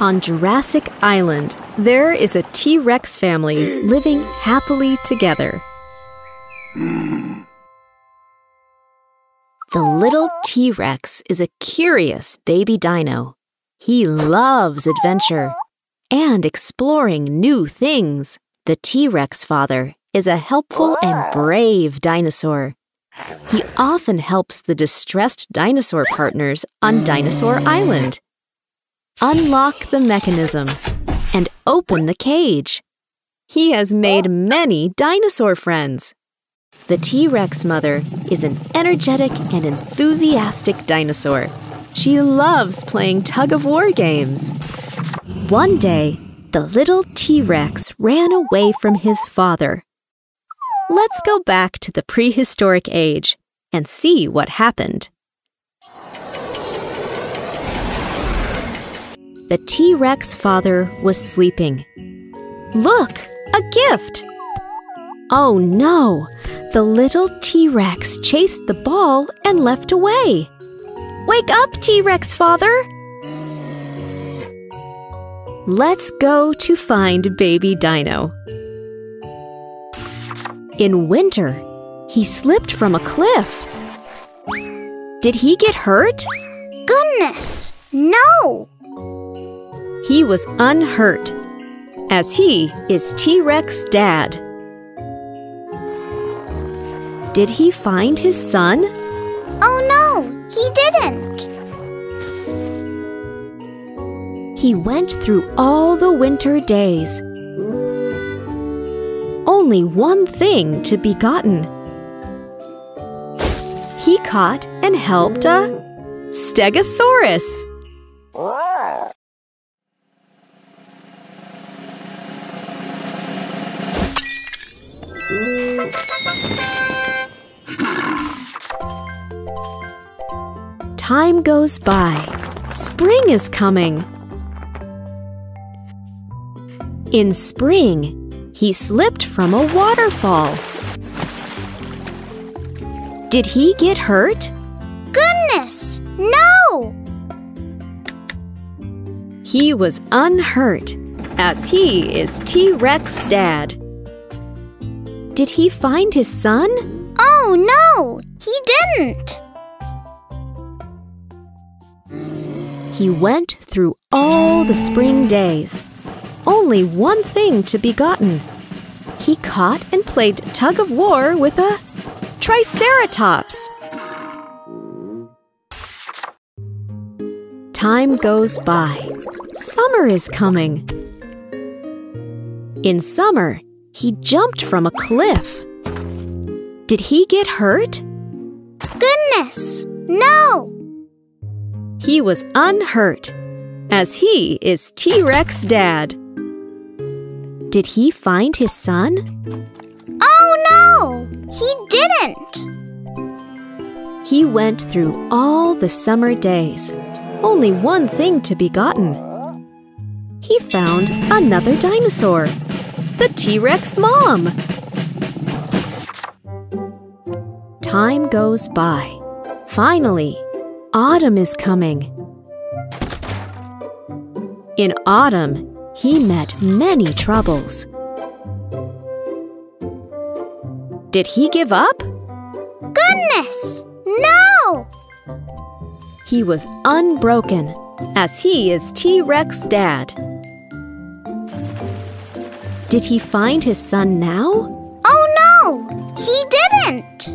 On Jurassic Island, there is a T Rex family living happily together. The little T Rex is a curious baby dino. He loves adventure and exploring new things. The T Rex father is a helpful and brave dinosaur. He often helps the distressed dinosaur partners on Dinosaur Island. Unlock the mechanism and open the cage. He has made many dinosaur friends. The T Rex mother is an energetic and enthusiastic dinosaur. She loves playing tug of war games. One day, the little T Rex ran away from his father. Let's go back to the prehistoric age and see what happened. The T Rex father was sleeping. Look, a gift! Oh no! The little T Rex chased the ball and left away. Wake up, T Rex father! Let's go to find baby Dino. In winter, he slipped from a cliff. Did he get hurt? Goodness, no! He was unhurt, as he is T Rex dad. Did he find his son? Oh no, he didn't. He went through all the winter days. Only one thing to be gotten. He caught and helped a Stegosaurus. Time goes by. Spring is coming. In spring, he slipped from a waterfall. Did he get hurt? Goodness, no! He was unhurt, as he is T Rex dad. Did he find his son? Oh no, he didn't. He went through all the spring days. Only one thing to be gotten. He caught and played tug of war with a Triceratops. Time goes by. Summer is coming. In summer, he jumped from a cliff. Did he get hurt? Goodness, no! He was unhurt, as he is T Rex dad. Did he find his son? Oh no, he didn't. He went through all the summer days. Only one thing to be gotten. He found another dinosaur, the T Rex mom. Time goes by. Finally, autumn is coming. In autumn, he met many troubles. Did he give up? Goodness, no! He was unbroken, as he is T Rex dad. Did he find his son now? Oh no, he didn't.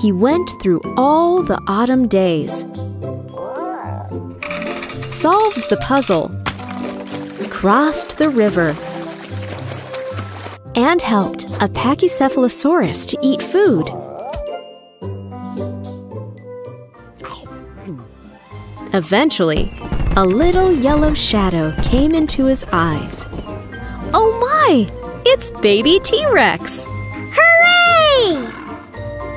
He went through all the autumn days, solved the puzzle, crossed the river, and helped a Pachycephalosaurus to eat food. Eventually, a little yellow shadow came into his eyes. Oh my! It's baby T Rex! Hooray!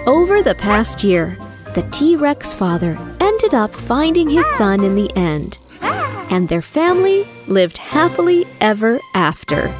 Over the past year, the T Rex father ended up finding his son in the end, and their family lived happily ever after.